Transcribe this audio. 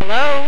Hello?